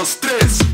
dos, tres.